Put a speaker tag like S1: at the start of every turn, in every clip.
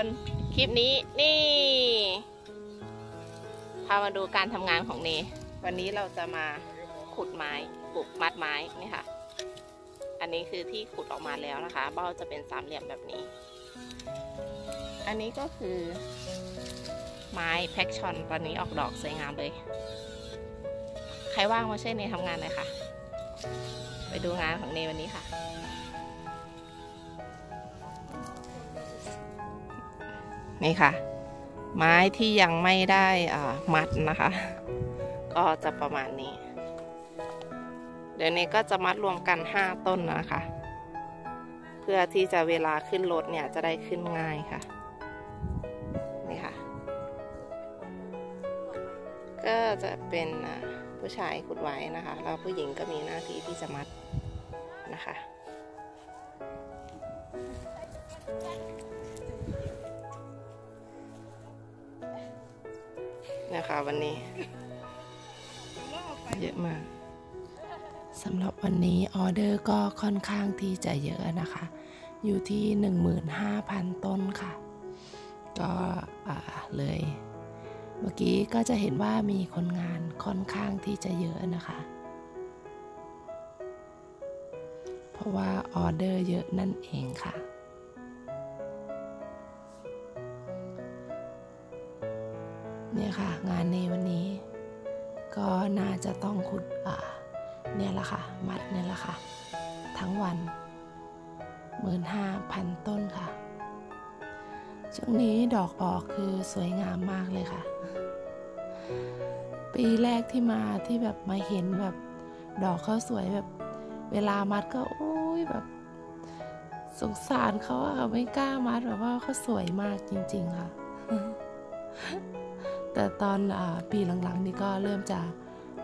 S1: คนคลิปนี้นี่พามาดูการทำงานของเน วันนี้เราจะมาขุดไม้ปลูกมัดไม้นี่ค่ะ อันนี้คือที่ขุดออกมาแล้วนะคะ เบ้าจะเป็นสามเหลี่ยมแบบนี้ อันนี้ก็คือไม้แพ็กชอนตอนนี้ออกดอกสวยงามเลย ใครว่างมาช่วยเนทำงานหน่อยค่ะ ไปดูงานของเนวันนี้ค่ะ นี่ค่ะ ไม้ที่ยังไม่ได้มัดนะคะ ก็จะประมาณนี้ เดี๋ยวนี้ก็จะมัดรวมกัน 5 ต้นนะคะ เพื่อที่จะเวลาขึ้นรถเนี่ยจะได้ขึ้นง่ายค่ะ นี่ค่ะ ก็จะเป็นผู้ชายขุดไว้นะคะ แล้วผู้หญิงก็มีหน้าที่ที่จะมัดนะคะ คะวันนี้ เยอะมากสำหรับวันนี้ออเดอร์ก็ค่อนข้างที่จะเยอะนะคะ อยู่ที่ 15,000 ต้นค่ะ ก็เลย เมื่อกี้ก็จะเห็นว่ามีคนงานค่อนข้างที่จะเยอะนะคะ เพราะว่าออเดอร์เยอะนั่นเองค่ะ เนี่ยค่ะ งานในวันนี้ ก็น่าจะต้องขุดเนี่ยแหละค่ะ มัดเนี่ยแหละค่ะ ทั้งวันหมื่นห้าพันต้นค่ะ ช่วงนี้ดอกออกคือสวยงามมากเลยค่ะ ปีแรกที่มาที่แบบมาเห็นแบบดอกเขาสวยแบบ เวลามัดก็โอ้ยแบบสงสารเขาอะไม่กล้ามัดแบบว่าเขาสวยมากจริง ๆ ค่ะ แต่ตอนอปีหลังๆนี่ก็เริ่มจะ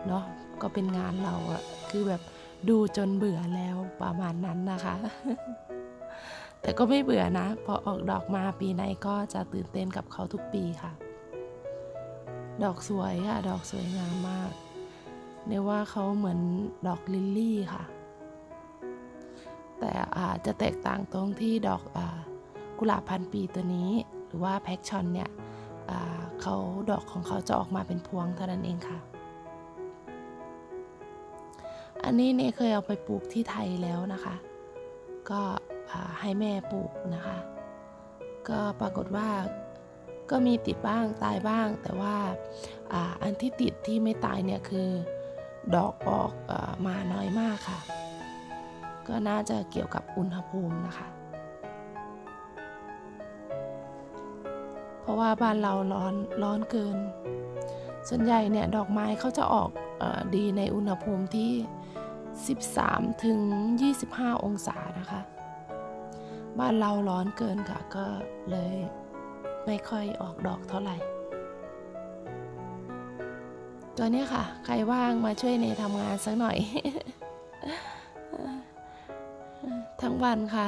S1: เนาะก็เป็นงานเราอะคือแบบดูจนเบื่อแล้วประมาณนั้นนะคะ แต่ก็ไม่เบื่อนะ พอออกดอกมาปีไหนก็จะตื่นเต้นกับเขาทุกปีค่ะ ดอกสวยค่ะ ดอกสวยงามมากเรียกว่าเขาเหมือนดอกลิลลี่ค่ะ แต่อาจจะแตกต่างตรงที่ดอกอกุหลาบพันปีตัวนี้ หรือว่าแพ็กชอนเนี่ย เขาดอกของเขาจะออกมาเป็นพวงเท่านั้นเองค่ะ อันนี้เนเคยเอาไปปลูกที่ไทยแล้วนะคะ ก็ให้แม่ปลูกนะคะ ก็ปรากฏว่าก็มีติดบ้างตายบ้าง แต่ว่าออันที่ติดที่ไม่ตายเนี่ยคือดอกออกอมาน้อยมากค่ะ ก็น่าจะเกี่ยวกับอุณหภูมินะคะ เพราะว่าบ้านเราร้อนร้อนเกิน ส่วนใหญ่เนี่ยดอกไม้เขาจะออกอดีในอุณหภูมิที่ 13 ถึง 25 องศานะคะ บ้านเราร้อนเกินค่ะ ก็เลยไม่ค่อยออกดอกเท่าไหร่ตัวนี้ค่ะ ใครว่างมาช่วยในทำงานสักหน่อย ทั้งวันค่ะ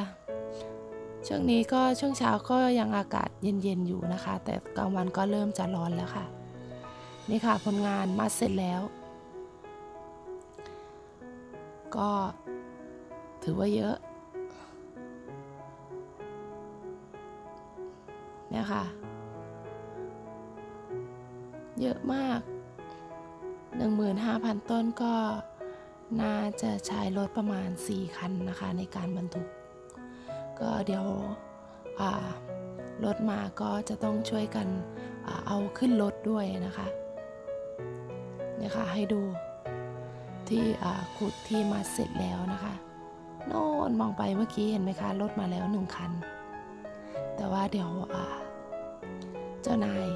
S1: ช่วงนี้ก็ช่วงเช้าก็ยังอากาศเย็นๆอยู่นะคะ แต่กลางวันก็เริ่มจะร้อนแล้วค่ะ นี่ค่ะผลงานมาเสร็จแล้ว ก็ถือว่าเยอะเนี่ยค่ะ เยอะมาก 15,000 ต้นก็น่าจะใช้รถประมาณ 4 คันนะคะในการบรรทุก ก็เดี๋ยวรถมาก็จะต้องช่วยกันเอาขึ้นรถด้วยนะคะเนี่ยค่ะให้ดูที่ขุดที่มาเสร็จแล้วนะคะโน่นมองไปเมื่อกี้เห็นไหมคะรถมาแล้วหนึ่งคัน แต่ว่าเดี๋ยวเจ้านาย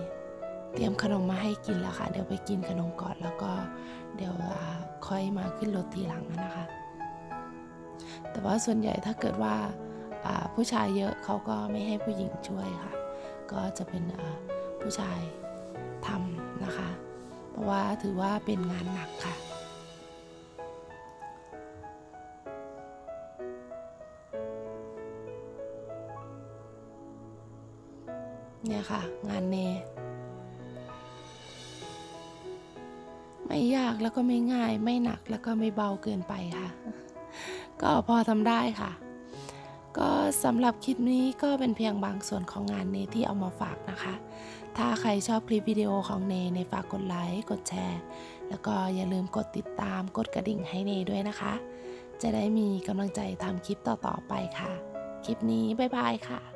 S1: เตรียมขนมมาให้กินแล้วค่ะ เดี๋ยวไปกินขนมก่อนแล้วก็เดี๋ยวค่อยมาขึ้นรถทีหลังนะคะ แต่ว่าส่วนใหญ่ถ้าเกิดว่า ผู้ชายเยอะเขาก็ไม่ให้ผู้หญิงช่วยค่ะ ก็จะเป็นผู้ชายทำนะคะ เพราะว่าถือว่าเป็นงานหนักค่ะเนี่ยค่ะ งานเน ไม่ยากแล้วก็ไม่ง่าย ไม่หนักแล้วก็ไม่เบาเกินไปค่ะ ก็พอทำได้ค่ะ ก็สำหรับคลิปนี้ก็เป็นเพียงบางส่วนของงานเนที่เอามาฝากนะคะ ถ้าใครชอบคลิปวิดีโอของเนในฝากกดไลค์ กดแชร์ แล้วก็อย่าลืมกดติดตาม กดกระดิ่งให้เนด้วยนะคะ จะได้มีกำลังใจทำคลิปต่อๆไปค่ะ คลิปนี้บ๊ายบายค่ะ